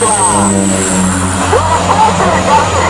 ¡Vamos! ¡Vamos,